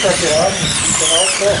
chateado, então é o pé.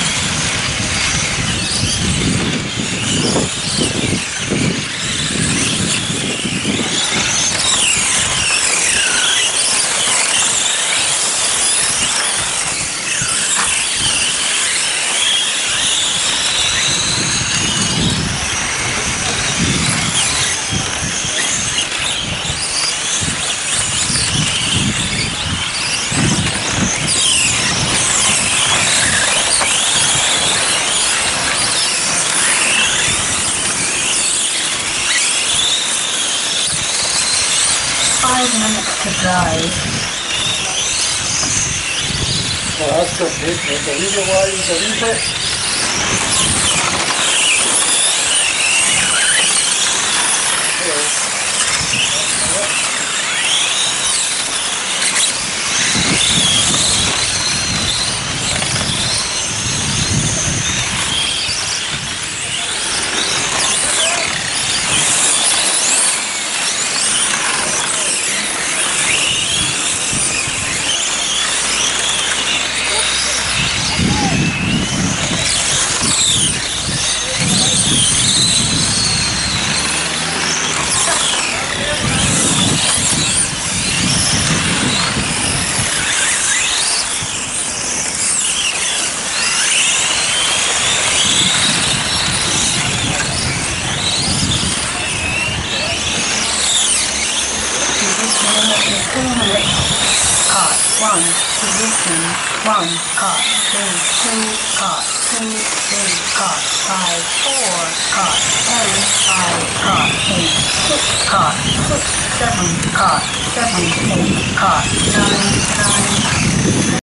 Five minutes to drive. Nossa, gente, the reason why is the reason. Position two minutes. Cut one. Position one. Cut two. Two. Cut two. Three. Cut five. Four. Cut ten. Five. Cut eight. Six. Cut six. Seven. Cut seven. Eight. Cut nine. Nine.